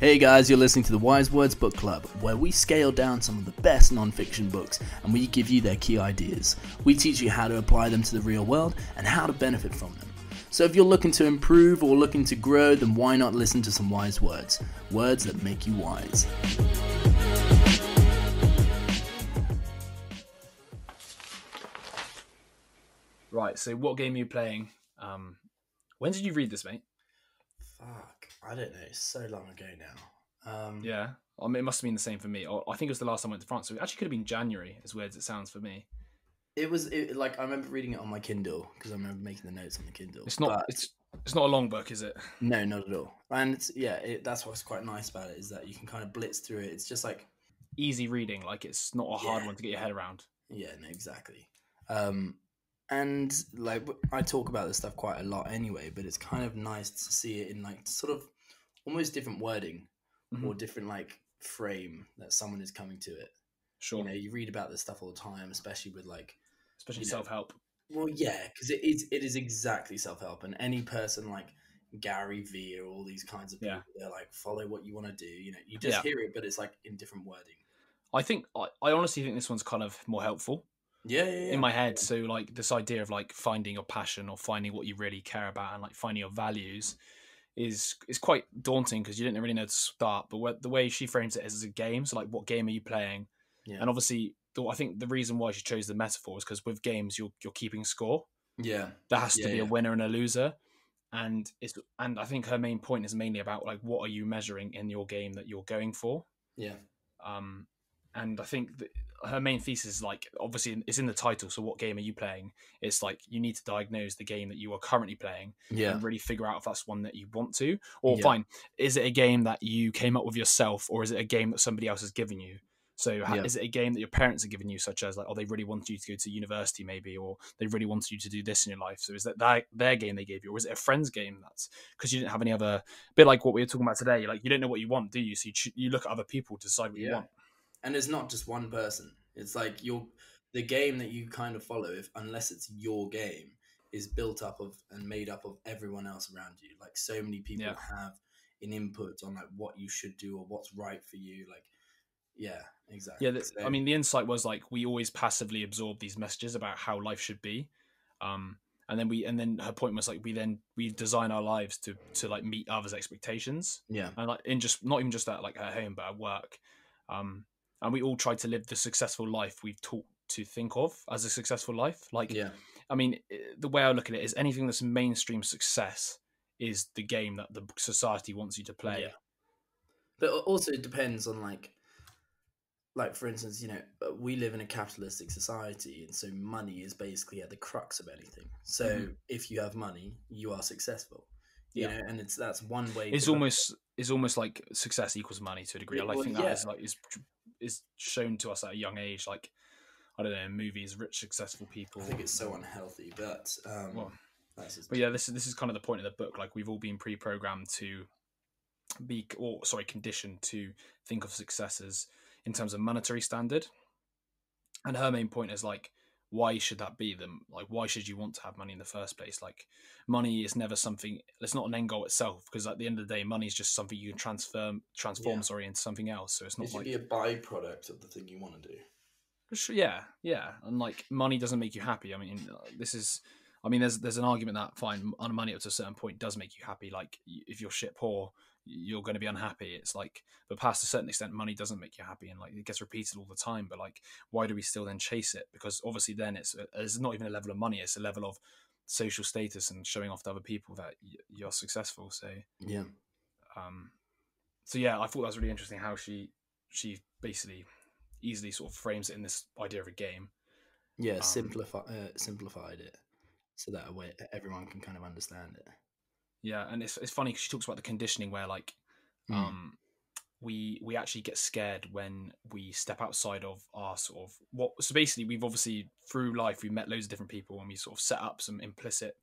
Hey guys, you're listening to the Wise Words Book Club, where we scale down some of the best non-fiction books and we give you their key ideas. We teach you how to apply them to the real world and how to benefit from them. So if you're looking to improve or looking to grow, then why not listen to some wise words? Words that make you wise. Right. So, what game are you playing? Um, when did you read this, mate? Fuck, I don't know. It's so long ago now. Um, Yeah. I mean, it must have been the same for me. I think it was the last time I went to France. So it actually could have been January, as weird as it sounds for me. It was it, like I remember reading it on my Kindle because I remember making the notes on the Kindle. It's not. but- It's it's not a long book, is it? No, not at all. And it's, yeah, it, that's what's quite nice about it is that you can kind of blitz through it. It's just like, Easy reading. Like it's not a hard Yeah. one to get your head around. yeah, no, exactly. Um, and like I talk about this stuff quite a lot anyway, but it's kind of nice to see it in like sort of almost different wording Mhm. or different like frame that someone is coming to it. Sure. You know, you read about this stuff all the time, especially with like, Especially self help. well, yeah, because it is it is exactly self help, and any person like Gary Vee or all these kinds of people, Yeah. they're like follow what you want to do. You know, you just Yeah. hear it, but it's like in different wording. I think I, I honestly think this one's kind of more helpful Yeah, yeah, yeah. in my head. So like this idea of like finding your passion or finding what you really care about and like finding your values is is quite daunting because you didn't really know to start. But the way she frames it is as a game. So like, what game are you playing? Yeah. And obviously, the, I think the reason why she chose the metaphor is because with games you're you're keeping score. yeah, There has to Yeah, be yeah. a winner and a loser. And it's and I think her main point is mainly about like what are you measuring in your game that you're going for. yeah, Um, and I think that her main thesis is like obviously it's in the title. So what game are you playing? It's like you need to diagnose the game that you are currently playing yeah, and really figure out if that's one that you want to. Or Yeah. fine, is it a game that you came up with yourself, or is it a game that somebody else has given you? So Yeah. is it a game that your parents have given you, such as like, oh, they really wanted you to go to university, maybe, or they really wanted you to do this in your life? So is that their, their game they gave you, or is it a friend's game that's because you didn't have any other bit like what we were talking about today? Like you don't know what you want, do you? So you, you look at other people to decide what you want. And it's not just one person. It's like your the game that you kind of follow, if unless it's your game, is built up of and made up of everyone else around you. Like so many people Yeah. have an input on like what you should do or what's right for you. Like, yeah, exactly. Yeah, th- So- I mean, the insight was like we always passively absorb these messages about how life should be, um, and then we, and then her point was like we then we design our lives to to like meet others' expectations, yeah, and like in just not even just at like at home but at work, um, and we all try to live the successful life we've taught to think of as a successful life. Like, yeah, I mean, the way I look at it is anything that's mainstream success is the game that the society wants you to play. Yeah. but also it depends on like like for instance you know uh, we live in a capitalistic society and so money is basically at the crux of anything so Mhm. if you have money you are successful you Yeah. know and it's that's one way it's almost it's almost like success equals money to a degree. Yeah, I like well, think that yeah. is like is is shown to us at a young age. Like I don't know, movies, rich successful people. i think it's so unhealthy but um Well, that's But yeah, this is this is kind of the point of the book. Like we've all been pre-programmed to be, or sorry, conditioned to think of successes in terms of monetary standard. And her main point is like, why should that be them? Like, why should you want to have money in the first place? Like, money is never something. It's not an end goal itself because at the end of the day, money is just something you can transfer, transform, Yeah. sorry, into something else. So it's not it should like be a byproduct of the thing you want to do Sure, yeah, yeah, and like money doesn't make you happy. I mean, this is, I mean, there's there's an argument that fine, on money up to a certain point does make you happy. Like if you're shit poor, you're going to be unhappy. It's like, but past a certain extent, money doesn't make you happy, and like it gets repeated all the time. But like, why do we still then chase it? Because obviously, then it's uh, it's not even a level of money; it's a level of social status and showing off to other people that you're successful. So, yeah um, so yeah, I thought that was really interesting how she she basically easily sort of frames it in this idea of a game. yeah Um, simplify uh, simplified it so that way everyone can kind of understand it Yeah, and it's it's funny because she talks about the conditioning where like Mm. um we we actually get scared when we step outside of our sort of what so basically we've obviously through life we've met loads of different people and we sort of set up some implicit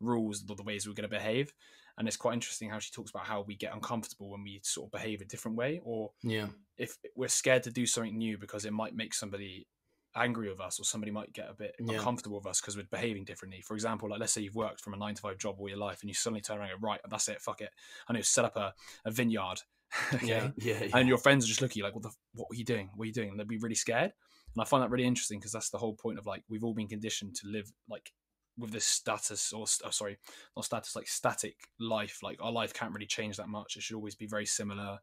rules of the ways we're going to behave and it's quite interesting how she talks about how we get uncomfortable when we sort of behave a different way or yeah if we're scared to do something new because it might make somebody angry with us or somebody might get a bit Yeah. uncomfortable with us because we're behaving differently. For example, like let's say you've worked from a nine to five job all your life and you suddenly turn around and go, right, that's it, fuck it. I know set up a, a vineyard okay? Yeah, yeah, yeah. and your friends are just looking at you like, "What the? What are you doing? What are you doing?" And they'd be really scared. And I find that really interesting because that's the whole point of like we've all been conditioned to live like with this status or oh, sorry, not status like static life. Like our life can't really change that much. It should always be very similar.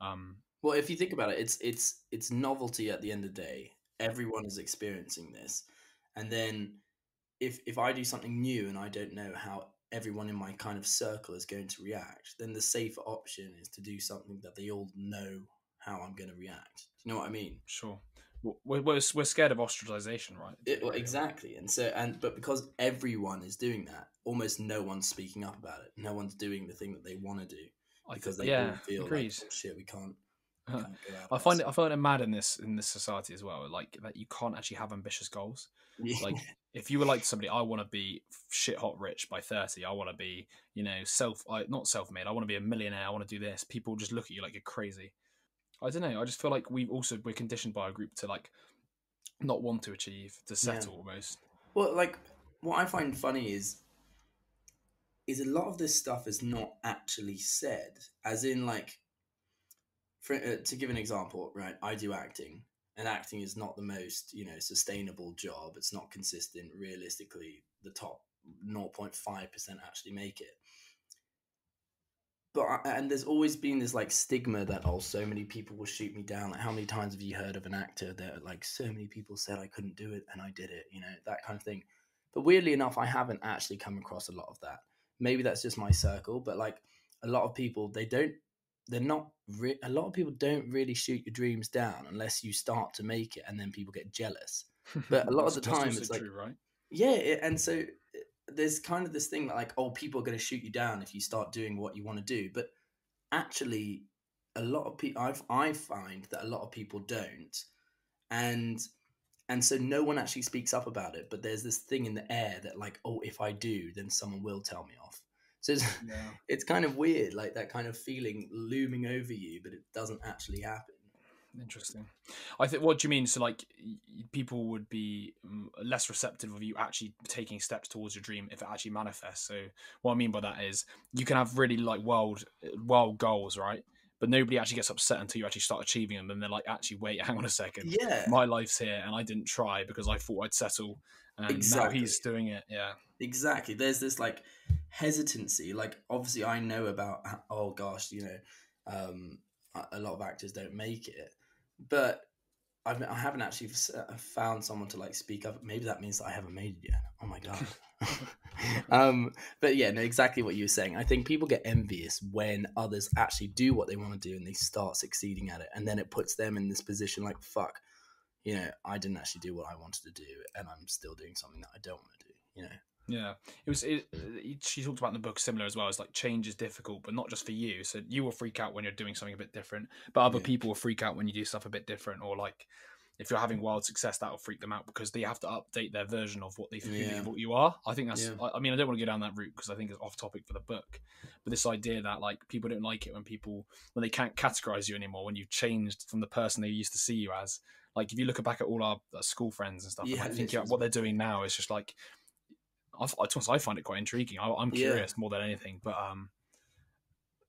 Um, Well, if you think about it, it's it's it's novelty at the end of the day. Everyone is experiencing this, and then if if I do something new and I don't know how everyone in my kind of circle is going to react, then the safer option is to do something that they all know how I'm going to react. Do you know what I mean? sure, we're, we're we're scared of ostracization, right? It, well, exactly, and so and but because everyone is doing that, almost no one's speaking up about it. No one's doing the thing that they want to do because they yeah, feel agreed. like oh, shit, we can't. We Huh. can't go out I find it. I find it mad in this in this society as well. Like that, you can't actually have ambitious goals. Like if you were like somebody, I want to be shit hot rich by thirty. I want to be, you know, self. I, not self made. I want to be a millionaire. I want to do this. People just look at you like you're crazy. I don't know. I just feel like we've also we're conditioned by a group to like not want to achieve to settle almost. Well, like what I find funny is is a lot of this stuff is not actually said, as in like, for uh, to give an example, right? I do acting, and acting is not the most you know sustainable job. It's not consistent. Realistically, the top 0.5 percent actually make it. But and there's always been this like stigma that oh so many people will shoot me down. Like how many times have you heard of an actor that like so many people said I couldn't do it and I did it, you know, that kind of thing. But weirdly enough, I haven't actually come across a lot of that. Maybe that's just my circle, but like a lot of people, they don't, they're not, re- a lot of people don't really shoot your dreams down unless you start to make it and then people get jealous. But a lot of the time it's like- true, right? Yeah, it, and so uh, there's kind of this thing that like, oh, people are going to shoot you down if you start doing what you want to do. But actually, a lot of people, I've I find that a lot of people don't, and and so no one actually speaks up about it. But there's this thing in the air that like, oh, if I do, then someone will tell me off. So it's, Yeah. it's kind of weird, like that kind of feeling looming over you, but it doesn't actually happen. Interesting. I think. What do you mean? So, like, people would be less receptive of you actually taking steps towards your dream if it actually manifests. So, what I mean by that is, you can have really like wild, uh, wild goals, right? But nobody actually gets upset until you actually start achieving them, and they're like, "Actually, wait, hang on a second. Yeah, My life's here, and I didn't try because I thought I'd settle, and now Exactly. he's doing it." Yeah. Exactly. There's this like hesitancy. Like obviously, I know about. Oh gosh, you know, um, a- a lot of actors don't make it, but I've I haven't actually uh, found someone to like speak up. Maybe that means that I haven't made it yet. Oh my god. um, but yeah, no, exactly what you were saying. I think people get envious when others actually do what they want to do and they start succeeding at it, and then it puts them in this position like fuck. You know, I didn't actually do what I wanted to do, and I'm still doing something that I don't want to do. You know. Yeah, it was. It, she talked about in the book similar as well. It's like change is difficult, but not just for you. So you will freak out when you're doing something a bit different, but other Yeah. people will freak out when you do stuff a bit different. Or like if you're having wild success, that will freak them out because they have to update their version of what they who Yeah. you- what you are. I think that's. Yeah. I, I mean, I don't want to go down that route because I think it's off topic for the book. But this idea that like people don't like it when people when they can't categorize you anymore when you've changed from the person they used to see you as. Like if you look back at all our, our school friends and stuff, and Yeah, like, thinking literally. about what they're doing now, is just like I, I, to be honest, I find it quite intriguing. I, I'm Yeah. curious more than anything, but um,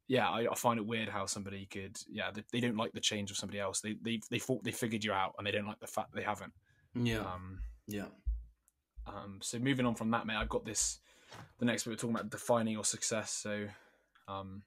yeah, I, I find it weird how somebody could, yeah, they, they don't like the change of somebody else. They they they thought they figured you out, and they don't like the fact that they haven't. Yeah. Um, yeah. um, so moving on from that, mate, I've got this. The next bit we're talking about defining your success. So, um,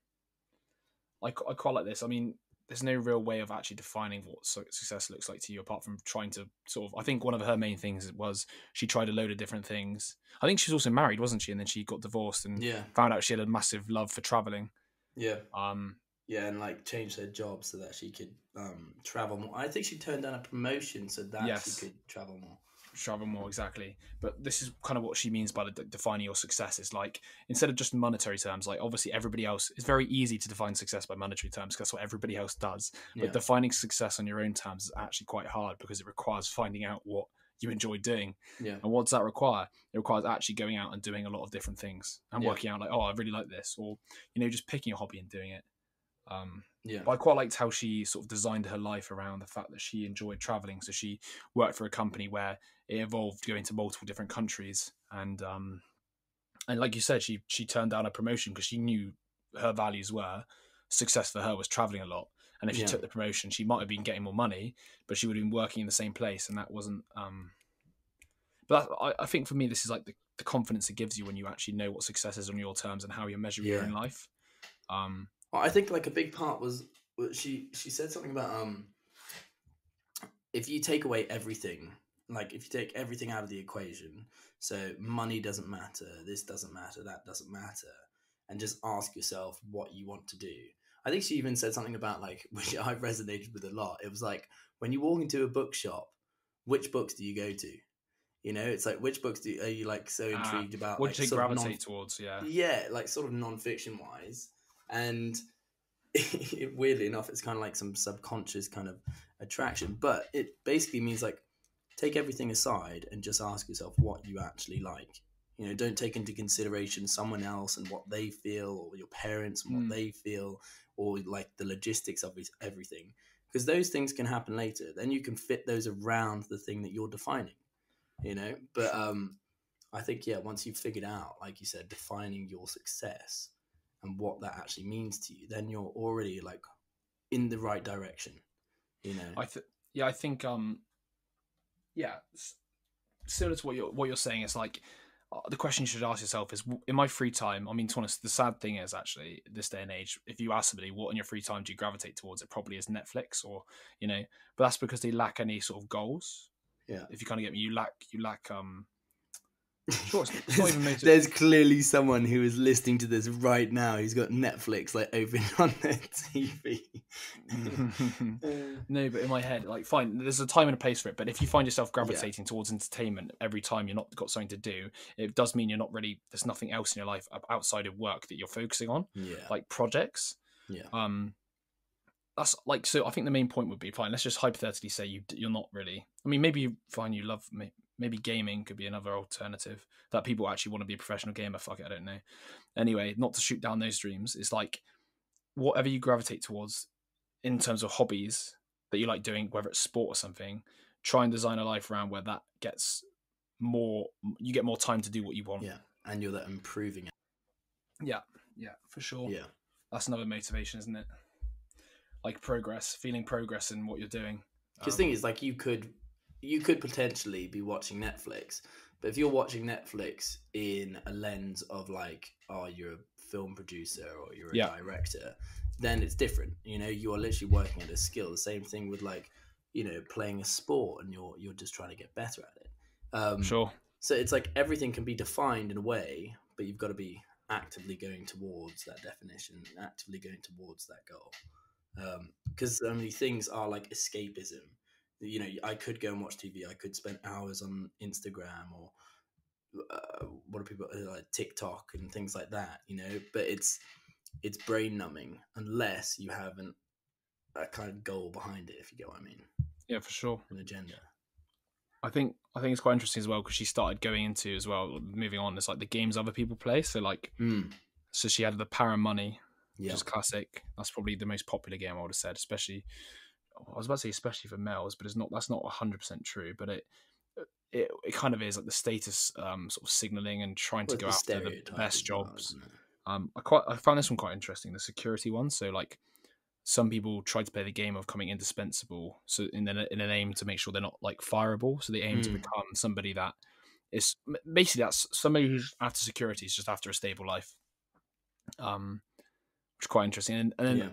I, I quite like this. I mean, there's no real way of actually defining what success looks like to you apart from trying to sort of. I think one of her main things was she tried a load of different things. I think she was also married, wasn't she? And then she got divorced and Yeah. found out she had a massive love for traveling. Yeah. Um, Yeah, and like changed her job so that she could um, travel more. I think she turned down a promotion so that Yes. she could travel more. Travel more exactly but this is kind of what she means by the, defining your success is like instead of just monetary terms like obviously everybody else it's very easy to define success by monetary terms because that's what everybody else does but Yeah. defining success on your own terms is actually quite hard because it requires finding out what you enjoy doing Yeah. and what does that require it requires actually going out and doing a lot of different things and Yeah. working out like oh i really like this or you know just picking a hobby and doing it um Yeah. but I quite liked how she sort of designed her life around the fact that she enjoyed traveling. So she worked for a company where it involved going to multiple different countries, and um, and like you said, she she turned down a promotion because she knew her values were success for her was traveling a lot. And if she Yeah. took the promotion, she might have been getting more money, but she would have been working in the same place, and that wasn't. Um, but that, I, I think for me, this is like the, the confidence it gives you when you actually know what success is on your terms and how you measure your Yeah. own life. Um, I think like a big part was was she she said something about um if you take away everything, like if you take everything out of the equation, so money doesn't matter, this doesn't matter, that doesn't matter, and just ask yourself what you want to do. I think she even said something about like which I resonated with a lot. It was like when you walk into a bookshop, which books do you go to? You know, it's like which books do are you like so Ah, intrigued about? what like, do you of non- gravitate towards? Yeah. yeah, like sort of non-fiction wise, and weirdly enough, it's kind of like some subconscious kind of attraction. But it basically means like take everything aside and just ask yourself what you actually like. You know, don't take into consideration someone else and what they feel, or your parents and what Mm. they feel, or like the logistics of everything, because those things can happen later. Then you can fit those around the thing that you're defining. You know, but um, I think yeah, once you've figured out, like you said, defining your success and what that actually means to you, then you're already like in the right direction. You know, I th- yeah, I think um, yeah, similar to what you're what you're saying is like uh, the question you should ask yourself is in my free time. I mean, to be honest, the sad thing is actually this day and age, if you ask somebody what in your free time do you gravitate towards, it probably is Netflix or you know, but that's because they lack any sort of goals. yeah. If you kind of get me, you lack you lack um. Sure, it's- it's not there's, even motiv- there's clearly someone who is listening to this right now who's got Netflix like open on their TV. no, but in my head, like, fine, there's a time and a place for it. But if you find yourself gravitating towards entertainment every time you're not got something to do, it does mean you're not really. There's nothing else in your life outside of work that you're focusing on, yeah, like projects. yeah, Um, that's like so. I think the main point would be fine. Let's just hypothetically say you you're not really. I mean, maybe you find you love may- maybe gaming could be another alternative that people actually want to be a professional gamer. Fuck it, I don't know. Anyway, not to shoot down those dreams. It's like whatever you gravitate towards in terms of hobbies that you like doing, whether it's sport or something. Try and design a life around where that gets more. You get more time to do what you want. yeah, and you're that improving it. yeah, yeah for sure Yeah, that's another motivation, isn't it? Like progress, feeling progress in what you're doing. because Um, thing is, like, you could, you could potentially be watching Netflix, but if you're watching Netflix in a lens of like, oh, you're a film producer or you're a Yeah. director, then it's different. You know, you are literally working at a skill. The same thing with like, you know, playing a sport and you're you're just trying to get better at it. Um, sure. So it's like everything can be defined in a way, but you've got to be actively going towards that definition, actively going towards that goal. Because so many things are like escapism. You know, I could go and watch TV. I could spend hours on Instagram or uh, what are people uh, like TikTok and things like that. You know, but it's it's brain numbing unless you have an, a kind of goal behind it. If you get what I mean, Yeah, for sure. an agenda. I think I think it's quite interesting as well because she started going into as well. Moving on, it's like the games other people play. So like, Mm. so she had the Power Money, which Yeah, is classic. That's probably the most popular game I would have said, especially. I was about to say especially for males, but it's not. That's not hundred percent true. But it. It, it kind of is like the status um, sort of signaling and trying Well, to go the after the best jobs. Um, I quite I found this one quite interesting, the security one. So like, some people try to play the game of coming indispensable, so in an, in an aim to make sure they're not like fireable. So they aim to Mm. become somebody that is basically that's somebody who's after security is just after a stable life. Um, which is quite interesting. And, and then yeah.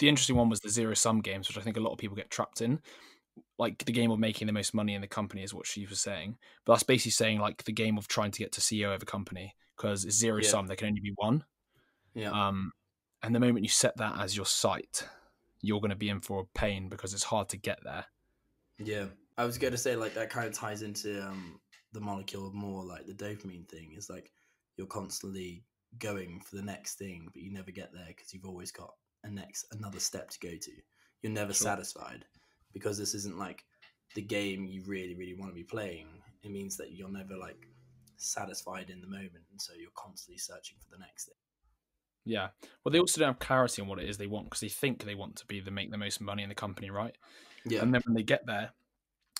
The interesting one was the zero sum games, which I think a lot of people get trapped in. Like the game of making the most money in the company is what she was saying, but that's basically saying like the game of trying to get to CEO of a company because it's zero Yeah. sum. There can only be one. Yeah. Um, and the moment you set that as your sight, you're going to be in for a pain because it's hard to get there. Yeah, I was going to say like that kind of ties into um, the molecule more like the dopamine thing is like you're constantly going for the next thing, but you never get there because you've always got a next another step to go to. You're never Sure. satisfied because this isn't like the game you really really want to be playing. It means that you're never like satisfied in the moment, and so you're constantly searching for the next thing. Yeah. Well, they also don't have clarity on what it is they want because they think they want to be the make the most money in the company, right? Yeah, And then when they get there,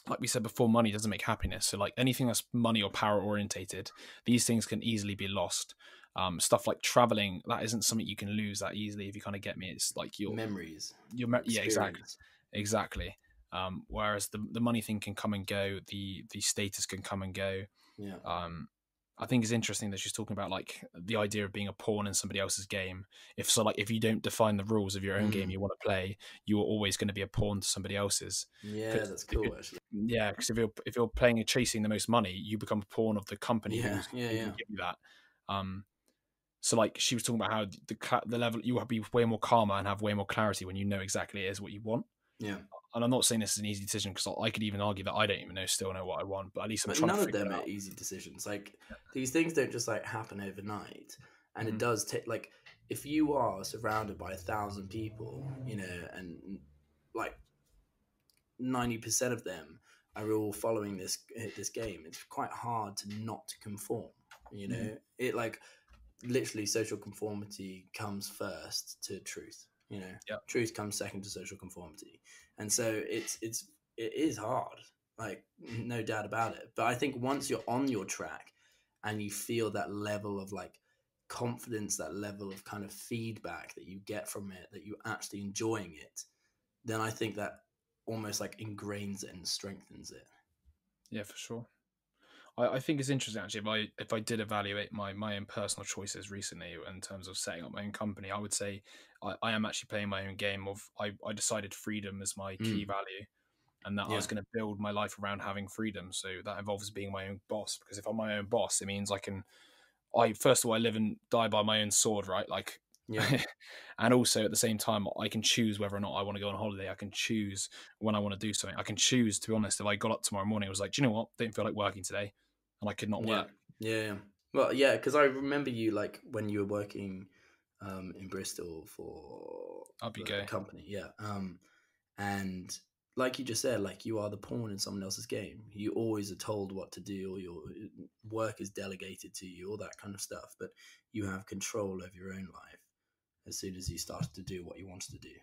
like we said before, money doesn't make happiness. So like anything that's money or power orientated, these things can easily be lost. Um, stuff like traveling that isn't something you can lose that easily. If you kind of get me, it's like your memories. your me- yeah exactly exactly. Um, whereas the the money thing can come and go, the the status can come and go. Yeah. Um, I think it's interesting that she's talking about like the idea of being a pawn in somebody else's game. If so, like if you don't define the rules of your own game Mm. you want to play, you are always going to be a pawn to somebody else's. yeah that's cool actually. Yeah, because if you're if you're playing and chasing the most money, you become a pawn of the company. Yeah, who's- yeah, yeah. Give you that. Um, so like she was talking about how the the level you will be way more calmer and have way more clarity when you know exactly it is what you want. Yeah. And I'm not saying this is an easy decision because I could even argue that I don't even know still know what I want, but at least I'm But trying none of them are easy decisions. Like these things don't just like happen overnight, and Mhm. it does take like if you are surrounded by a thousand people, you know, and like ninety percent of them are all following this this game. It's quite hard to not conform. You know, Mhm. it like literally social conformity comes first to truth. You know, Yep. truth comes second to social conformity, and so it's it's it is hard like no doubt about it but i think once you're on your track and you feel that level of like confidence that level of kind of feedback that you get from it that you're actually enjoying it then i think that almost like ingrains it and strengthens it Yeah, for sure. I, I think it's interesting actually. If I if I did evaluate my my own personal choices recently in terms of setting up my own company, I would say I, I am actually playing my own game. Of I, I decided freedom as my key mm. value, and that I was going to build my life around having freedom. So that involves being my own boss. Because if I'm my own boss, it means I can. I first of all I live and die by my own sword, right? Like yeah. And also at the same time i can choose whether or not i want to go on holiday. I can choose when i want to do something. I can choose to be honest if i got up tomorrow morning i was like do you know what? Didn't feel like working today and i could not work. Yeah. Yeah. well yeah because i remember you like when you were working um in bristol for Up you the company. Yeah um and like you just said like you are the pawn in someone else's game. You always are told what to do or your uh, work is delegated to you all that kind of stuff but you have control over your own life as soon as you started to do what you wanted to do.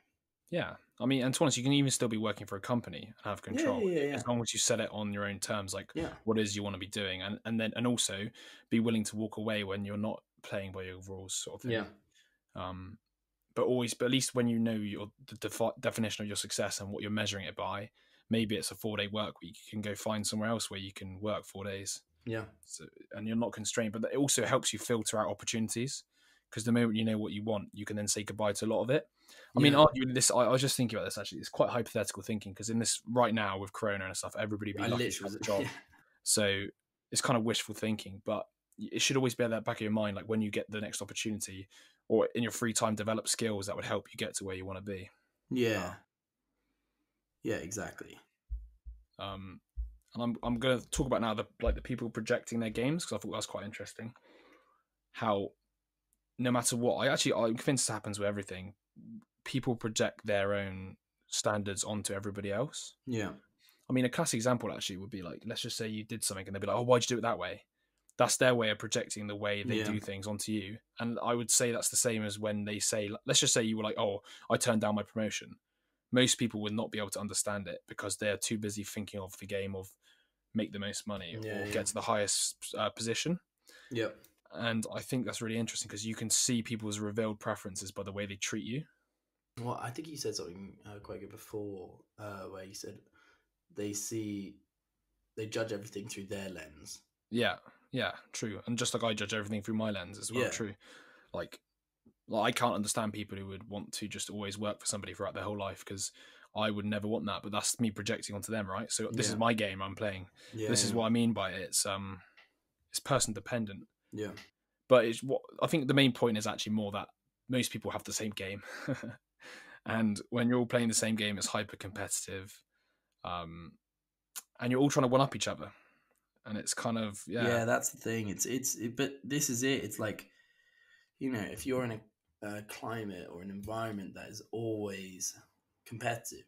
Yeah. I mean and to honest you can even still be working for a company and have control yeah, yeah. as long as you set it on your own terms like yeah. what it is you want to be doing. And and then and also be willing to walk away when you're not playing by your rules sort of thing. Yeah. Um but always but at least when you know your the defi- definition of your success and what you're measuring it by maybe it's a four day work week you can go find somewhere else where you can work four days. Yeah. So, and you're not constrained but it also helps you filter out opportunities because the moment you know what you want you can then say goodbye to a lot of it i mean arguing this I, I was just thinking about this actually it's quite hypothetical thinking because in this right now with corona and stuff everybody be lucky to literally have a job yeah. so it's kind of wishful thinking, but it should always be at the back of your mind, like when you get the next opportunity or in your free time, develop skills that would help you get to where you want to be. yeah yeah exactly Um, and I'm I'm going to talk about now the like the people projecting their games because I thought that was quite interesting. How no matter what, I actually I'm convinced this happens with everything. People project their own standards onto everybody else. yeah I mean, a classic example actually would be like, let's just say you did something and they'd be like, oh, why'd you do it that way? That's their way of projecting the way they Yeah. do things onto you. And I would say that's the same as when they say, let's just say you were like, oh, I turned down my promotion. Most people would not be able to understand it because they're too busy thinking of the game of make the most money Yeah, or yeah. get to the highest uh, position. yeah And I think that's really interesting because you can see people's revealed preferences by the way they treat you. Well, I think you said something uh, quite good before, uh, where you said they see, they judge everything through their lens. Yeah, yeah, true. And just like I judge everything through my lens as well, Yeah. true. Like, like I can't understand people who would want to just always work for somebody throughout their whole life because I would never want that. But that's me projecting onto them, right? So this Yeah. is my game I'm playing. Yeah, this is what I mean by it. It's um, it's person dependent. Yeah, But it's what I think the main point is actually more that most people have the same game, and when you're all playing the same game, it's hyper competitive, um, and you're all trying to one up each other, and it's kind of yeah, yeah, That's the thing. It's it's it, but this is it. It's like, you know, if you're in a, a climate or an environment that is always competitive,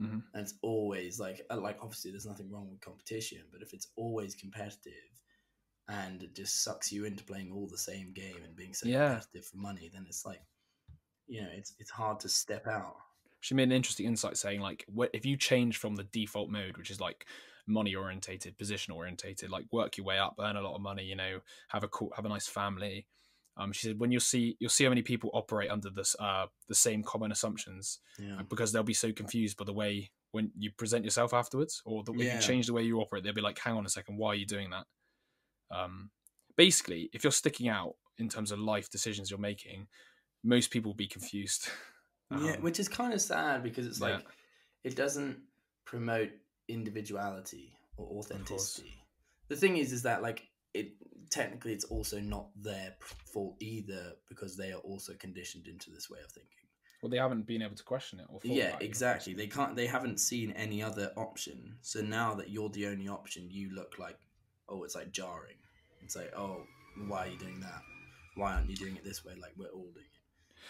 Mhm. and it's always like uh, like obviously there's nothing wrong with competition, but if it's always competitive. And it just sucks you into playing all the same game and being so Yeah. competitive for money. Then it's like, you know, it's it's hard to step out. she made an interesting insight saying like if you change from the default mode which is like money orientated position orientated like work your way up earn a lot of money you know have a cool have a nice family Um, she said when you'll see you'll see how many people operate under this uh the same common assumptions Yeah. because they'll be so confused by the way when you present yourself afterwards or the, if Yeah. you change the way you operate they'll be like hang on a second why are you doing that um basically if you're sticking out in terms of life decisions you're making most people will be confused yeah, Um, which is kind of sad because it's yeah. like it doesn't promote individuality or authenticity. The thing is, is that like it technically it's also not their fault either because they are also conditioned into this way of thinking. well they haven't been able to question it or yeah, exactly. They can't. They haven't seen any other option. So now that you're the only option, you look like oh, it's like jarring. It's like oh, why are you doing that? Why aren't you doing it this way? Like we're all doing it.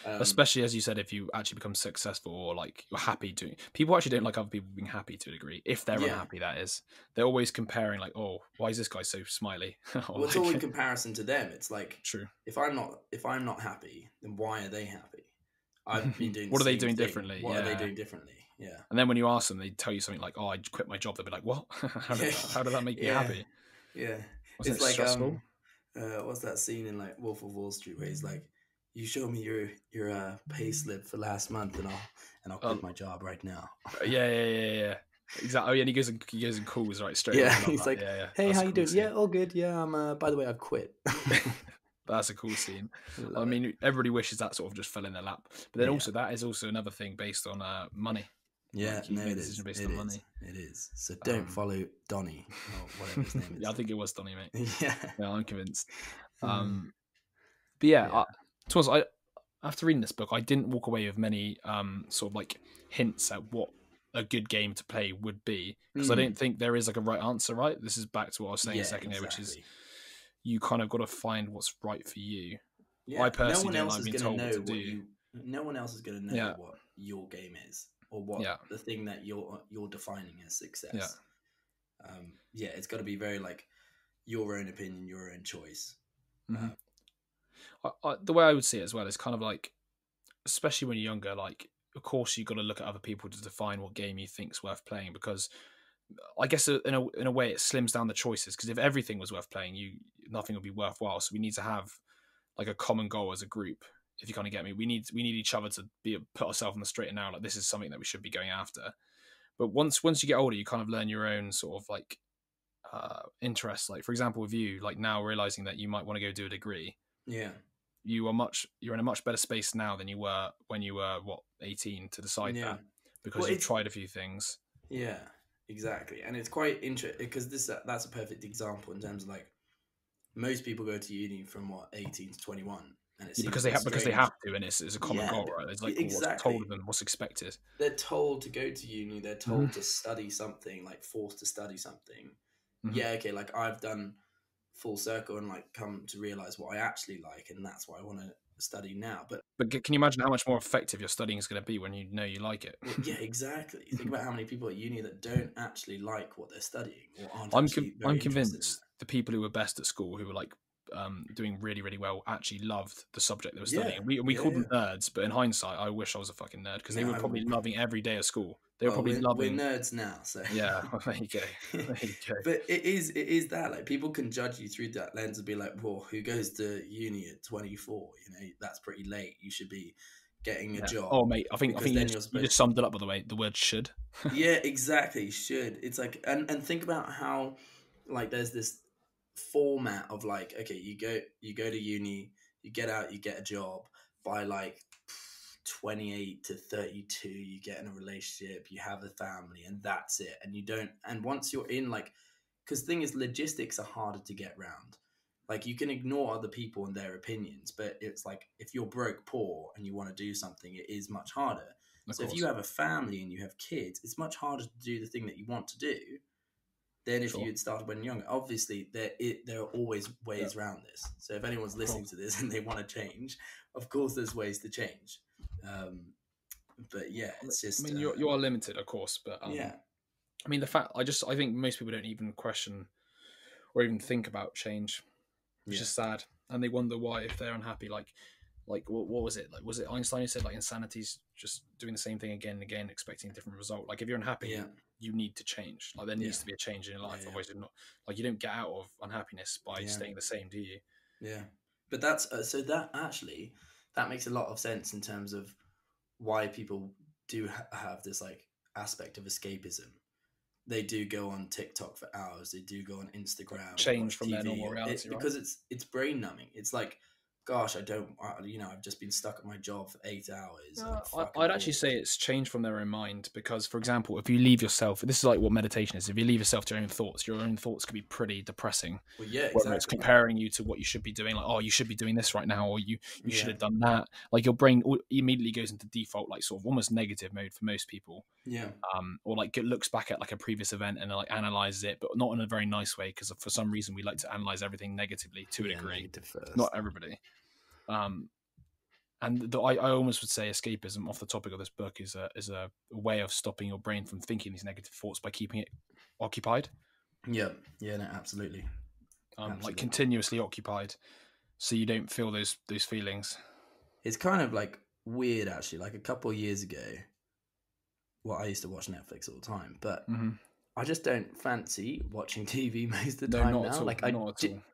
Um, especially as you said if you actually become successful or like you're happy doing people actually don't like other people being happy to a degree if they're Yeah. unhappy that is they're always comparing like oh why is this guy so smiley Or, well, it's like- all in comparison to them. It's like true if I'm not if I'm not happy, then why are they happy? I've been doing. What the are they doing thing. differently? What are they Yeah. doing differently? Yeah. and then when you ask them they tell you something like oh i quit my job they'll be like what how, did Yeah. that, how did that make you Yeah. happy Yeah. was it's it like stressful um, uh, what's that scene in like Wolf of Wall Street where he's like, "You show me your your uh, pay slip for last month, and I'll and I'll quit Um, my job right now." yeah yeah yeah yeah exactly oh yeah and he goes and he goes and calls right straight Yeah. I he's like, yeah, yeah. Hey, That's how a you cool doing? scene. Yeah, all good. Yeah, I'm. Uh, by the way, I've quit. that's a cool scene i it. mean everybody wishes that sort of just fell in their lap but then Yeah. also that is also another thing based on uh, money yeah, like, no, it is. based It on is. money. It is. So don't Um, follow Donnie or whatever his name is. yeah i think it was donnie mate yeah. Yeah, I'm convinced. Hmm. Um, but yeah, Yeah. I, to honest, I after reading this book, I didn't walk away with many um, sort of like hints at what a good game to play would be because I Mm. don't think there is like a right answer. Right, this is back to what I was saying a second here, which is you kind of got to find what's right for you. Yeah, I personally no one don't else like is being gonna told know what to what do. you. No one else is going to know Yeah. what your game is or what Yeah. the thing that you're you're defining as success. Um, yeah, it's got to be very like your own opinion, your own choice. Mhm. I, I, the way I would see it as well is kind of like, especially when you're younger, like of course you've got to look at other people to define what game you think's worth playing because I guess uh, in a in a way it slims down the choices because if everything was worth playing, you nothing would be worthwhile. So we need to have like a common goal as a group if you kind of get me, we need we need each other to be put ourselves on the straight and now Like this is something that we should be going after. But once once you get older, you kind of learn your own sort of like uh, interests. Like for example, with you, like now realizing that you might want to go do a degree. Yeah. You are much you're in a much better space now than you were when you were what 18 to decide yeah. that because well, you've tried a few things. Yeah, exactly, and it's quite interesting because this uh, that's a perfect example in terms of like most people go to uni from what 18 to 21 because they have because they have to and it's, it's a common Yeah, goal right? It's like what's told of them? What's expected? They're told to go to uni they're told Mm-hmm. to study something like forced to study something. Mhm. yeah okay like i've done full circle and like come to realize what i actually like and that's what i want to study now but but can you imagine how much more effective your studying is going to be when you know you like it? Well, yeah exactly. Think about how many people at uni that don't actually like what they're studying or aren't i'm very i'm convinced the people who were best at school who were like um, doing really really well actually loved the subject they were Yeah, studying we, we yeah, called them nerds but in hindsight i wish i was a fucking nerd because they No, were probably wouldn't. loving every day of school. They were Well, probably we're, loving we're nerds now so. Yeah there you go. There you go. But it is it is that like people can judge you through that lens and be like well who goes to uni at 24 you know that's pretty late. You should be getting a Yeah. job. Oh, mate, I think I think you just, you just summed it up by the way. The word should. yeah exactly should. It's like and and think about how like there's this format of like okay you go you go to uni you get out you get a job. By like 28 to 32 you get in a relationship you have a family and that's it. And you don't and once you're in like because thing is logistics are harder to get round. Like you can ignore other people and their opinions but it's like if you're broke poor and you want to do something it is much harder. Of so if you have a family and you have kids, it's much harder to do the thing that you want to do than if Sure. you had started when younger. Obviously, there it, there are always ways around this. So if anyone's listening to this and they want to change, of course, there's ways to change. Um, but yeah, it's just. I mean, you uh, you are limited, of course, but um, yeah, I mean, the fact I just I think most people don't even question or even think about change, which Yeah. is sad, and they wonder why if they're unhappy. Like, like what, what was it? Like, was it Einstein who said like insanity's just doing the same thing again and again, expecting a different result? Like, if you're unhappy, yeah, you need to change. Like, there needs Yeah. to be a change in your life. Yeah. Otherwise, you're not like you don't get out of unhappiness by staying the same, do you? yeah. But that's uh, so that actually that makes a lot of sense in terms of why people do ha- have this like aspect of escapism. They do go on TikTok for hours. They do go on Instagram. Change from their TV, normal reality, it- right? because it's it's brain numbing. It's like, gosh, I don't, I- you know, I've just been stuck at my job for eight hours. and I'm Uh, fucking I, I'd actually say it's changed from their own mind because, for example, if you leave yourself, this is like what meditation is. If you leave yourself to your own thoughts, your own thoughts can be pretty depressing. well, yeah, Whether it's comparing you to what you should be doing, like oh, you should be doing this right now, or you you should have done that. Like your brain immediately goes into default, like sort of almost negative mode for most people. Yeah, um, or like it looks back at like a previous event and like analyzes it, but not in a very nice way because for some reason we like to analyze everything negatively to a yeah, degree. Not everybody. Um, and the, I, I almost would say escapism off the topic of this book is a is a way of stopping your brain from thinking these negative thoughts by keeping it occupied, Yeah, yeah, no, absolutely. um, like continuously occupied, so you don't feel those those feelings. It's kind of like weird, actually. Like a couple of years ago, well, I used to watch Netflix all the time, but Mm-hmm. I just don't fancy watching TV most of the No, time now. all, Like I.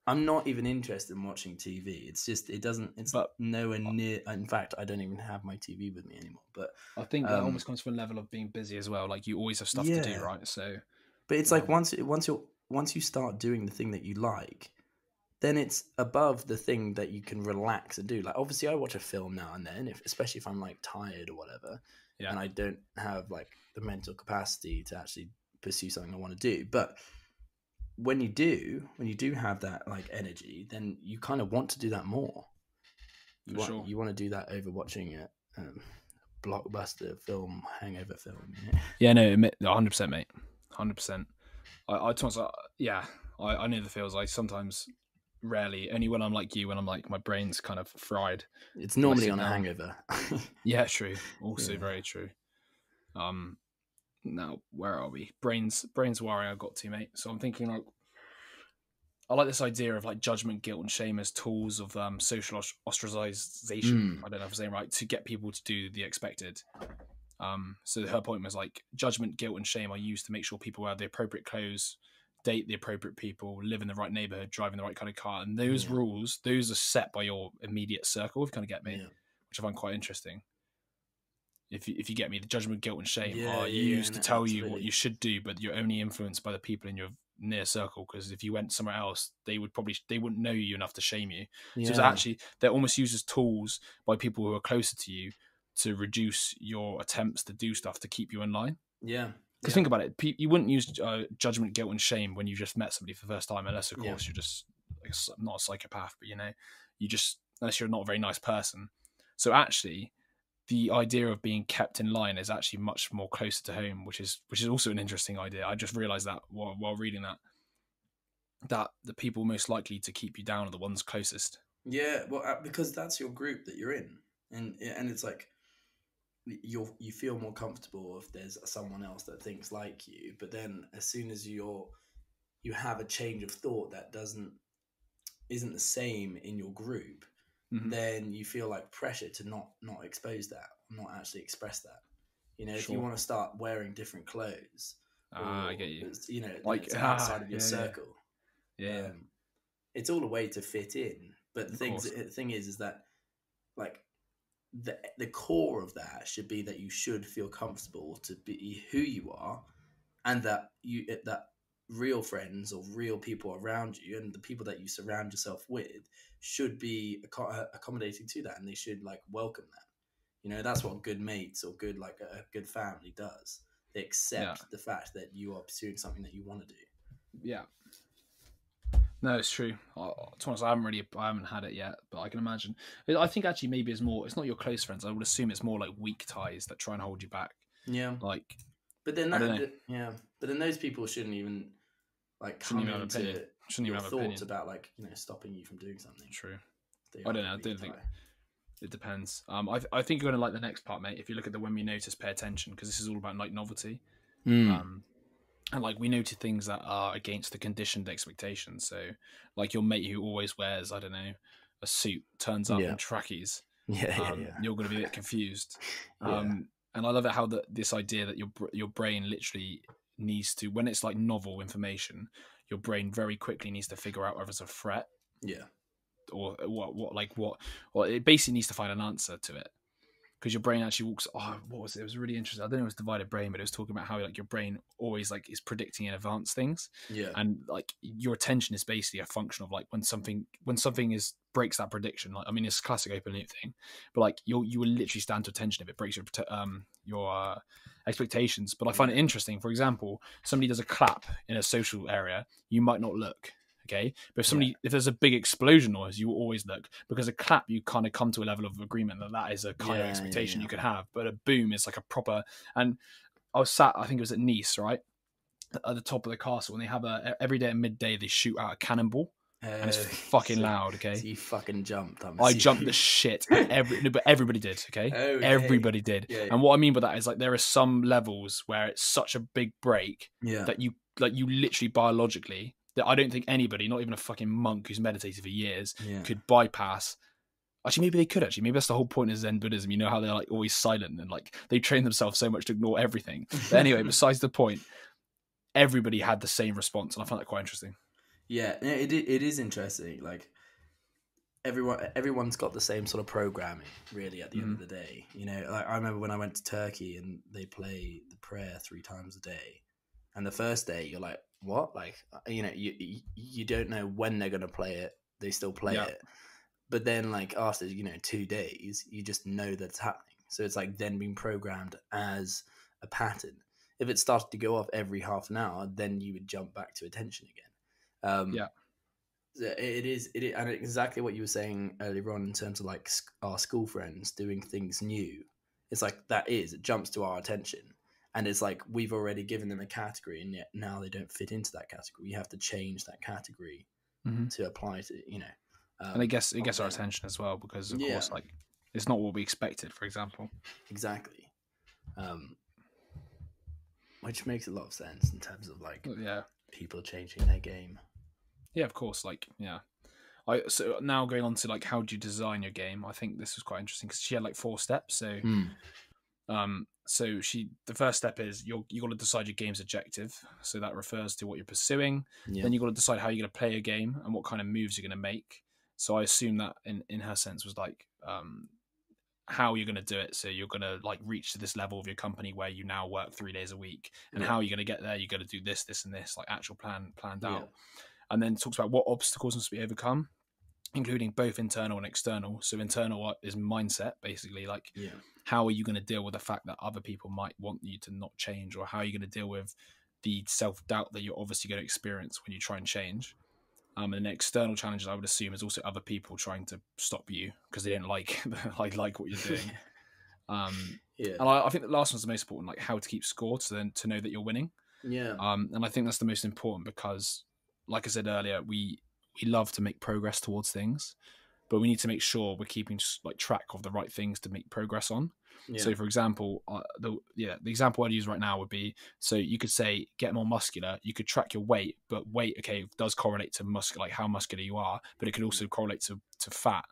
I'm not even interested in watching TV. It's just it doesn't. It's But- nowhere near. In fact, I don't even have my TV with me anymore. But I think that Um, almost comes from a level of being busy as well. Like you always have stuff to do, right? So but it's like Um, once once you once you start doing the thing that you like, then it's above the thing that you can relax and do. Like obviously, I watch a film now and then, if, especially if I'm like tired or whatever, Yeah. and I don't have like the mental capacity to actually pursue something I want to do. But when you do, when you do have that like energy, then you kind of want to do that more. You For want sure. you want to do that over watching a um, blockbuster film, hangover film. Know? Yeah, no, hundred percent, mate, hundred percent. I, I, be yeah, I, I know the feels. I sometimes, rarely, only when I'm like you, when I'm like my brain's kind of fried. It's normally on a hangover. Yeah, true. Also Yeah. very true. Um, now where are we? Brains, brains worry. I got to mate. So I'm thinking like, I like this idea of like judgment, guilt, and shame as tools of um social ostracization. Mm. I don't know if I'm saying right to get people to do the expected. Um, so her point was like judgment, guilt, and shame are used to make sure people wear the appropriate clothes, date the appropriate people, live in the right neighborhood, driving the right kind of car, and those Yeah. rules, those are set by your immediate circle. If you kind of get me Yeah. which I find quite interesting. If you, if you get me, the judgment, guilt, and shame Yeah, are yeah, yeah, used no, to tell you what you should do, but you're only influenced by the people in your near circle. Because if you went somewhere else, they would probably they wouldn't know you enough to shame you. So it's actually they're almost used as tools by people who are closer to you to reduce your attempts to do stuff to keep you in line. yeah. Because yeah. think about it, you wouldn't use uh, judgment, guilt, and shame when you just met somebody for the first time, unless of Yeah. course you're just like, not a psychopath, but you know, you just unless you're not a very nice person. So actually, the idea of being kept in line is actually much more closer to home, which is which is also an interesting idea. I just realised that while, while reading that that the people most likely to keep you down are the ones closest. Yeah, well, uh, because that's your group that you're in, and and it's like you you feel more comfortable if there's someone else that thinks like you. But then as soon as you're you have a change of thought that doesn't isn't the same in your group, Mhm. then you feel like pressure to not not expose that, not actually express that. You know, if you want to start wearing different clothes, Ah, I get you. You know, Like, ah, outside of your yeah, yeah. circle Yeah, um, it's all a way to fit in. But the course. the thing is, is that like the the core of that should be that you should feel comfortable to be who you are, and that you that real friends or real people around you and the people that you surround yourself with should be acco- uh, accommodating to that and they should like welcome that you know that's what good mates or good like a, a good family does they accept the fact that you are pursuing something that you want to do yeah. No, it's true. I, to be honest, I haven't really, I haven't had it yet, but I can imagine. I think actually maybe it's more. It's not your close friends. I would assume it's more like weak ties that try and hold you back. yeah Like, But then that, don't know. th- yeah. But then those people shouldn't even like come Shouldn't even have opinion. shouldn't your even have thoughts opinion. about like you know stopping you from doing something. True. They I don't know, I don't think- It depends. Um, I, I think you're gonna like the next part, mate. If you look at the when we notice, pay attention, because this is all about like novelty. Hmm. Um, and like we noted things that are against the conditioned expectations. So, like your mate who always wears, I don't know, a suit, turns up Yeah. in trackies. yeah, yeah, um, yeah. you're going to be a bit confused. Yeah. Um, and I love it how that this idea that your your brain literally needs to when it's like novel information, your brain very quickly needs to figure out whether it's a threat. yeah, or uh, what what like what well it basically needs to find an answer to it because your brain actually walks oh what was it? It was really interesting. I don't know it was divided brain but it was talking about how like your brain always like is predicting in advance things. Yeah. and like your attention is basically a function of like when something when something is breaks that prediction like i mean it's a classic open loop thing but like you you will literally stand to attention if it breaks your um your uh, expectations. But i find it interesting for example somebody does a clap in a social area you might not look okay but if somebody if there's a big explosion noise you always look because a clap you kind of come to a level of agreement that that is a kind Yeah, of expectation yeah. you could have but a boom is like a proper and i was sat i think it was at nice right at the top of the castle and they have a every day at midday they shoot out a cannonball and it's Uh, fucking so- loud okay So you fucking jumped. I'm I jumped the shit. Every, no, but everybody did. Okay, Okay. everybody did. Yeah, yeah. And what I mean by that is like there are some levels where it's such a big break Yeah. that you like you literally biologically that I don't think anybody, not even a fucking monk who's meditated for years, yeah. could bypass. Actually, maybe they could. Actually, maybe that's the whole point of Zen Buddhism. You know how they're like always silent and like they train themselves so much to ignore everything. But anyway, besides the point, everybody had the same response, and I found that quite interesting. Yeah, it it is interesting. Like everyone, everyone's got the same sort of programming. Really, at the end of Mm-hmm. the day, you know. Like I remember when I went to Turkey and they play the prayer three times a day, and the first day you're like, "What?" Like uh, you know, you you, don't know when they're gonna play it. They still play Yeah. it, but then like after you know two days, you just know that it's happening. So it's like then being programmed as a pattern. If it started to go off every half an hour, then you would jump back to attention again. Um, Yeah. It is, it is, and exactly what you were saying earlier on in terms of like our school friends doing things new. It's like that is it jumps to our attention, and it's like we've already given them a category, and yet now they don't fit into that category. you have to change that category Mhm. to apply to you know. Um, And it gets it gets our attention as well because of Yeah. course, like it's not what we expected. For example. exactly, um, which makes a lot of sense in terms of like Yeah. people changing their game. Yeah, of course. Like, yeah. I so now going on to like how do you design your game? I think this was quite interesting because she had like four steps. So, um, so she the first step is you're you got to decide your game's objective. So that refers to what you're pursuing. Yeah, Then you got to decide how you're going to play a game and what kind of moves you're going to make. So I assume that in in her sense was like um how you're going to do it. So you're going to like reach to this level of your company where you now work three days a week, and Yeah. how you're going to get there. You got to do this, this, and this, like actual plan planned Yeah. out and then talks about what obstacles must be overcome, including both internal and external. So internal is mindset, basically, like yeah, how are you going to deal with the fact that other people might want you to not change, or how are you going to deal with the self doubt that you're obviously going to experience when you try and change. Um, and the external challenges, I would assume, is also other people trying to stop you because they don't like like like what you're doing. Um, yeah, and I, I think the last one's the most important, like how to keep score, to then to know that you're winning. yeah, Um, and I think that's the most important because, like I said earlier, we we love to make progress towards things, but we need to make sure we're keeping like track of the right things to make progress on. yeah. So, for example, uh, the yeah the example I'd use right now would be so you could say get more muscular. You could track your weight, but weight okay does correlate to muscular, like how muscular you are, but it could also correlate to to fat.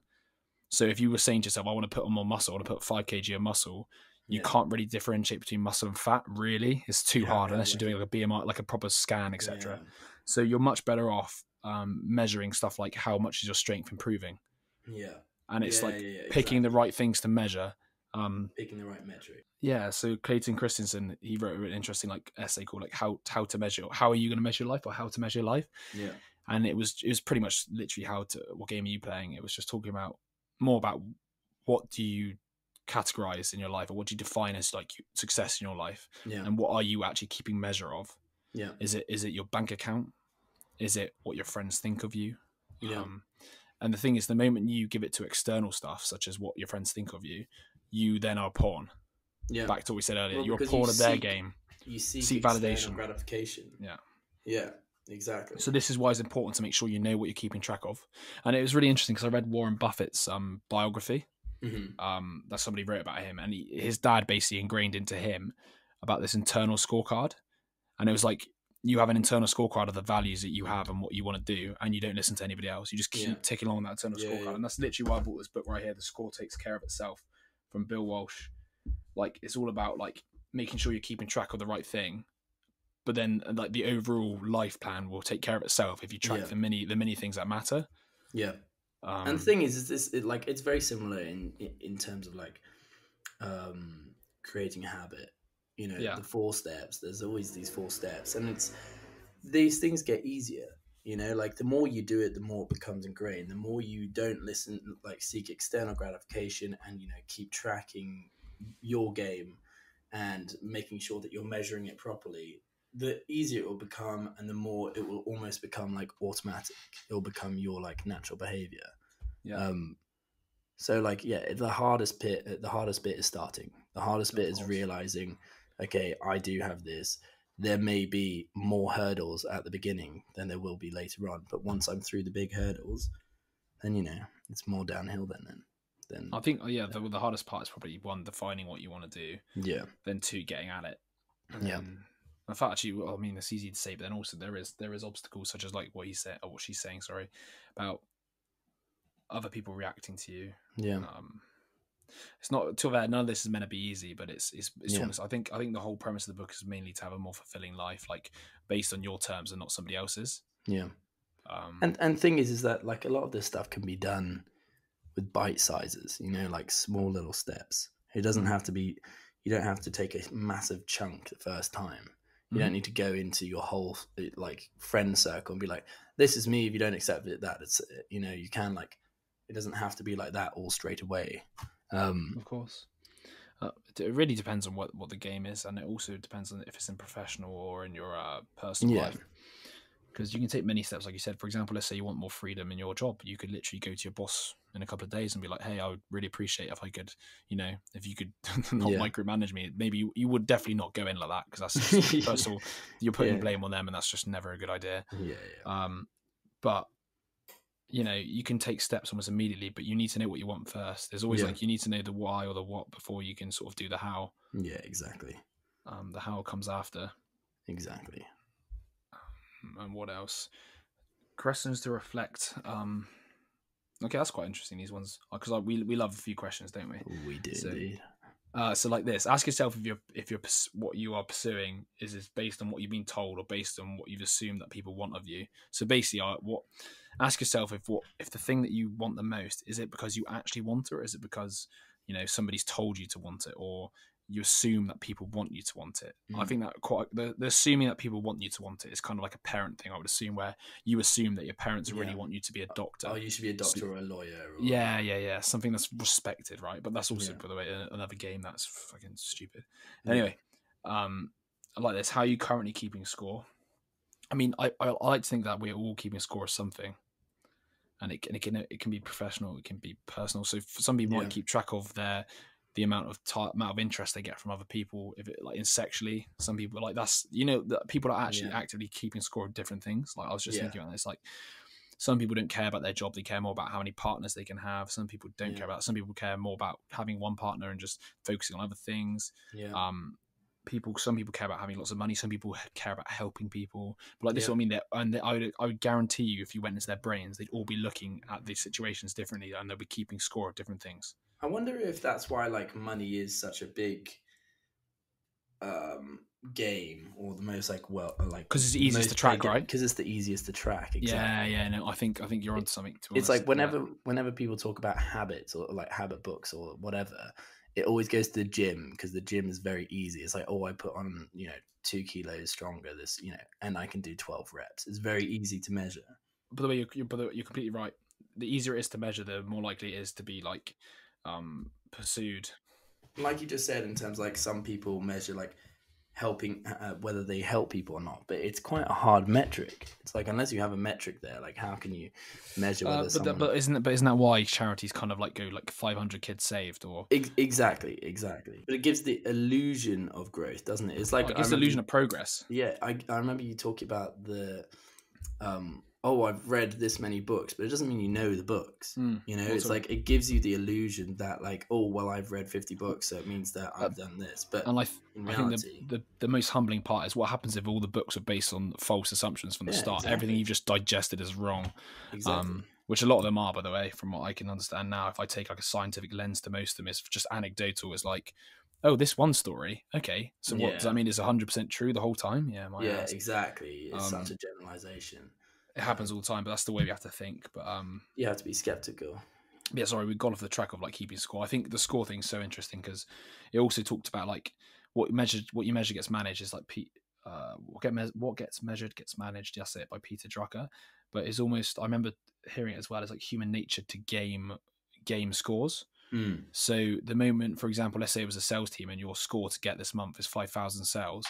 So if you were saying to yourself, I want to put on more muscle, I want to put five kg of muscle, you Yeah. can't really differentiate between muscle and fat. Really, it's too Yeah, hard unless you're doing like a BMI, like a proper scan, etc. So you're much better off um, measuring stuff like how much is your strength improving, Yeah, and it's Yeah, like yeah, yeah, picking the right things to measure. Um, picking the right metric. yeah, so Clayton Christensen he wrote an interesting like essay called like how how to measure how are you going to measure life or how to measure life, Yeah, and it was it was pretty much literally how to what game are you playing. It was just talking about more about what do you categorize in your life or what do you define as like success in your life? Yeah, and what are you actually keeping measure of? Yeah, is it is it your bank account is it what your friends think of you Yeah. um, and the thing is the moment you give it to external stuff such as what your friends think of you you then are pawn yeah. back to what we said earlier Well, you're a pawn you of their game you seek, seek validation. gratification. Yeah. yeah, exactly. so this is why it's important to make sure you know what you're keeping track of and it was really interesting because i read warren buffett's um, biography Mhm. um, that somebody wrote about him, and he, his dad basically ingrained into him about this internal scorecard, and it was like you have an internal scorecard of the values that you have and what you want to do, and you don't listen to anybody else. You just keep Yeah. ticking along that internal Yeah, scorecard, yeah. and that's literally why I bought this book right here. The score takes care of itself from Bill Walsh. Like it's all about like making sure you're keeping track of the right thing. But then, uh, like the overall life plan will take care of itself if you track the many the many things that matter. Yeah, Um, and the thing is, is this it, like it's very similar in, in in terms of like um creating a habit. You know, Yeah. the four steps. There's always these four steps, and it's these things get easier. You know, like the more you do it, the more it becomes ingrained. The more you don't listen, like seek external gratification, and you know, keep tracking your game and making sure that you're measuring it properly. The easier it will become, and the more it will almost become like automatic. It will become your like natural behavior. yeah, Um, so like yeah, the hardest bit the hardest bit is starting. The hardest Of bit is realizing, okay, I do have this. There may be more hurdles at the beginning than there will be later on, but once I'm through the big hurdles, then you know it's more downhill than Then, then I think oh, yeah, the, the hardest part is probably one defining what you want to do, yeah, then two getting at it. And Yeah. then- in fact, actually, well, I mean, it's easy to say, but then also there is there is obstacles such as like what he said or what she's saying. Sorry, about other people reacting to you. yeah, Um, it's not to that none of this is meant to be easy, but it's it's, it's Yeah. almost. I think I think the whole premise of the book is mainly to have a more fulfilling life, like based on your terms and not somebody else's. yeah. Um, And and thing is, is that like a lot of this stuff can be done with bite sizes. You know, like small little steps. It doesn't have to be. You don't have to take a massive chunk the first time. You don't Mhm. need to go into your whole like friend circle and be like, "This is me." If you don't accept it, that it's you know you can like. It doesn't have to be like that all straight away. Um, Of course. Uh, it- really depends on what, what the game is, and it also depends on if it's in professional or in your uh, personal Yeah. life. Because you can take many steps, like you said. For example, let's say you want more freedom in your job, you could literally go to your boss in a couple of days and be like, "Hey, I would really appreciate if I could, you know, if you could not Yeah. micromanage me." Maybe you, you would definitely not go in like that because that's just, first of all, you're putting Yeah. blame on them, and that's just never a good idea. yeah, yeah, Um, but you know, you can take steps almost immediately, but you need to know what you want first. There's always Yeah. like you need to know the why or the what before you can sort of do the how. yeah. Exactly, Um, the how comes after. exactly. And what else? Questions to reflect. Um, okay, that's quite interesting. These ones because we we love a few questions, don't we? We do So- Uh, so like this, ask yourself if you're if you're what you are pursuing is is based on what you've been told or based on what you've assumed that people want of you. So basically, uh, what ask yourself if what if the thing that you want the most is it because you actually want it, or is it because you know somebody's told you to want it, or you assume that people want you to want it. I Mm. think that quite the, the assuming that people want you to want it is kind of like a parent thing. I would assume where you assume that your parents really want you to be a doctor. Oh, you should be a doctor or a lawyer. Or, Yeah, yeah, yeah. Something that's respected, right? But that's also, Yeah. by the way, another game that's fucking stupid. Yeah. Anyway, um, I like this. How are you currently keeping score? I mean, I, I, I like to think that we're all keeping score of something, and it, and it can it can be professional, it can be personal. So for some people Yeah. might keep track of their the amount of ti amount of interest they get from other people. If it like in sexually, some people like that's you know that people are actually Yeah. actively keeping score of different things. Like I was just Yeah. thinking about this, like some people don't care about their job they care more about how many partners they can have some people don't Yeah. care about some people care more about having one partner and just focusing on other things yeah, um people some people care about having lots of money some people care about helping people but like this is Yeah. what i mean that and I would, I would guarantee you if you went into their brains they'd all be looking at these situations differently and they'll be keeping score of different things I wonder if that's why like money is such a big um game or the most like well like like 'Cause it's easiest to track, right? because it's the easiest to track exactly yeah yeah no i think i think you're onto something it's honest. like whenever whenever people talk about habits or like habit books or whatever it always goes to the gym because the gym is very easy it's like oh i put on you know two kilos stronger this you know and i can do 12 reps it's very easy to measure by the way, you're, you're, by the way, you're completely right. The easier it is to measure, the more likely it is to be like um, pursued. like you just said in terms like some people measure like helping uh, whether they help people or not but it's quite a hard metric. It's like unless you have a metric there like how can you measure whether Uh, but, someone that, but isn't it, but isn't that why charities kind of like go like 500 kids saved or? Ex- exactly exactly. But it gives the illusion of growth doesn't it? It's like I it's the illusion you- of progress? yeah I, I remember you talking about the um oh i've read this many books but it doesn't mean you know the books Hmm. you know it's like it gives you the illusion that like oh well i've read 50 books so it means that i've done this but And like in I think the, the the most humbling part is what happens if all the books are based on false assumptions from the Yeah, start. exactly. Everything you've just digested is wrong. exactly Um, which a lot of them are, by the way, from what I can understand now. If I take like a scientific lens to most of them, it's just anecdotal. It's like, oh, this one story, okay. So what does that mean? Is hundred percent true the whole time? Yeah, my yeah ass. exactly it's Um, such a generalization it happens all the time, but that's the way we have to think. But um, You have to be skeptical. yeah, sorry, we've gone off the track of like keeping score. I think the score thing's so interesting because it also talked about like what you measured, what you measure gets managed is like Pete. Uh, what, get me- what gets measured gets managed. That's it by Peter Drucker. But it's almost I remember hearing it as well as like human nature to game game scores. Mm. So the moment, for example, let's say it was a sales team and your score to get this month is five thousand sales,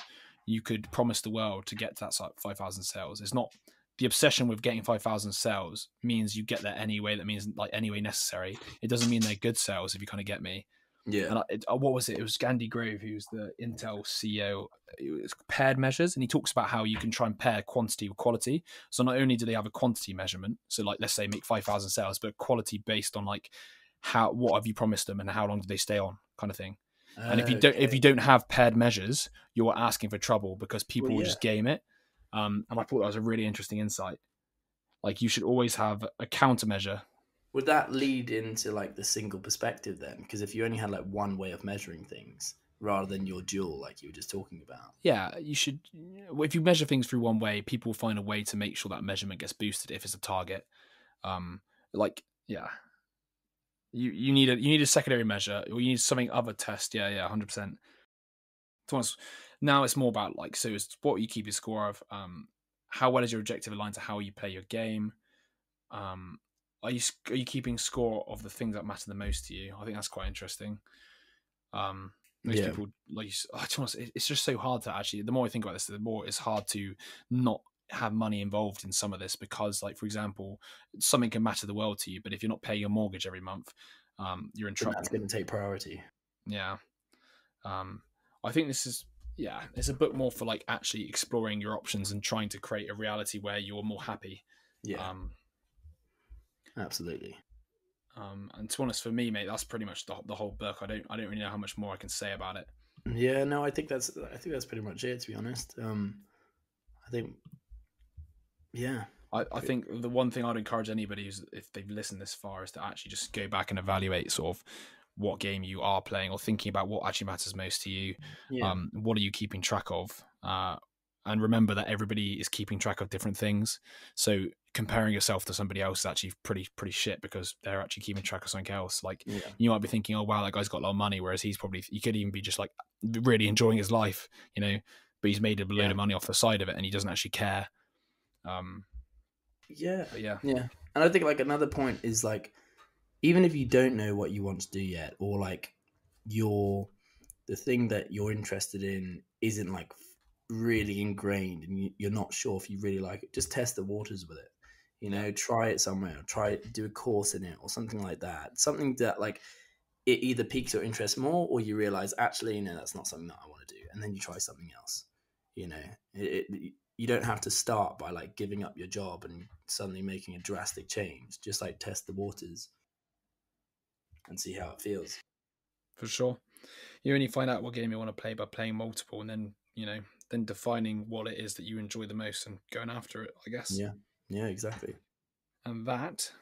you could promise the world to get to that five thousand sales. It's not the obsession with getting five thousand sales means you get there anyway. That means like anyway necessary. It doesn't mean they're good sales if you kind of get me. Yeah. And I, it, uh, what was it? It was Andy Grove, who's the Intel CEO. It was paired measures, and he talks about how you can try and pair quantity with quality. So not only do they have a quantity measurement, so like let's say make five thousand sales, but quality based on like how what have you promised them and how long do they stay on, kind of thing. And if you don't if you don't have paired measures, you're asking for trouble because people Well, will yeah. just game it. Um, and I thought that was a really interesting insight. Like you should always have a countermeasure. Would that lead into like the single perspective then? Because if you only had like one way of measuring things rather than your dual, like you were just talking about. Yeah, you should. If you measure things through one way, people will find a way to make sure that measurement gets boosted if it's a target. Um, like yeah, you you need a you need a secondary measure or you need something other test. Yeah, yeah, hundred percent. Now it's more about like so it's what you keep your score of. Um, how well is your objective aligned to how you play your game? Um, are you are you keeping score of the things that matter the most to you? I think that's quite interesting. Um, most Yeah. people like you s- oh, to it's just so hard to actually. The more I think about this, the more it's hard to not have money involved in some of this because, like for example, something can matter the world to you, but if you're not paying your mortgage every month, um, you're in trouble. that's going to take priority. Yeah. Um, I think this is yeah, it's a book more for like actually exploring your options and trying to create a reality where you're more happy. Yeah, Um, absolutely. um, and to be honest, for me, mate, that's pretty much the, the whole book. I don't I don't really know how much more I can say about it. Yeah, no, I think that's I think that's pretty much it. To be honest, um, I think, yeah, I, I think the one thing I'd encourage anybody who's if they've listened this far is to actually just go back and evaluate sort of what game you are playing or thinking about what actually matters most to you. yeah, um, what are you keeping track of uh, and remember that everybody is keeping track of different things so comparing yourself to somebody else is actually pretty pretty shit because they're actually keeping track of something else like yeah, you might be thinking oh wow that guy's got a lot of money whereas he's probably he could even be just like really enjoying his life you know but he's made a load Yeah. of money off the side of it and he doesn't actually care um yeah. yeah Yeah. And I think like another point is like even if you don't know what you want to do yet or like your the thing that you're interested in isn't like really ingrained and you, you're not sure if you really like it, just test the waters with it. You know, try it somewhere, try it, do a course in it or something like that. Something that like it either piques your interest more or you realize actually no that's not something that I want to do and then you try something else. You know, it, it, you don't have to start by like giving up your job and suddenly making a drastic change. Just like test the waters and see how it feels. for sure you only find out what game you want to play by playing multiple and then you know then defining what it is that you enjoy the most and going after it i guess Yeah. Yeah, exactly. And that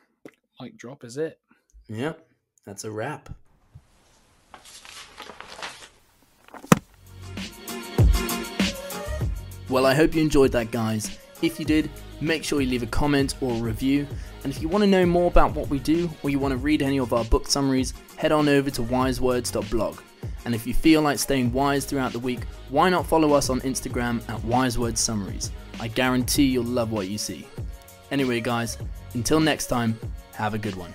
mic drop is it. Yeah, that's a wrap. Well, I hope you enjoyed that, guys. If you did, make sure you leave a comment or a review. And if you want to know more about what we do, or you want to read any of our book summaries, head on over to wisewords.blog. And if you feel like staying wise throughout the week, why not follow us on Instagram at wisewords summaries? I guarantee you'll love what you see. Anyway, guys, until next time, have a good one.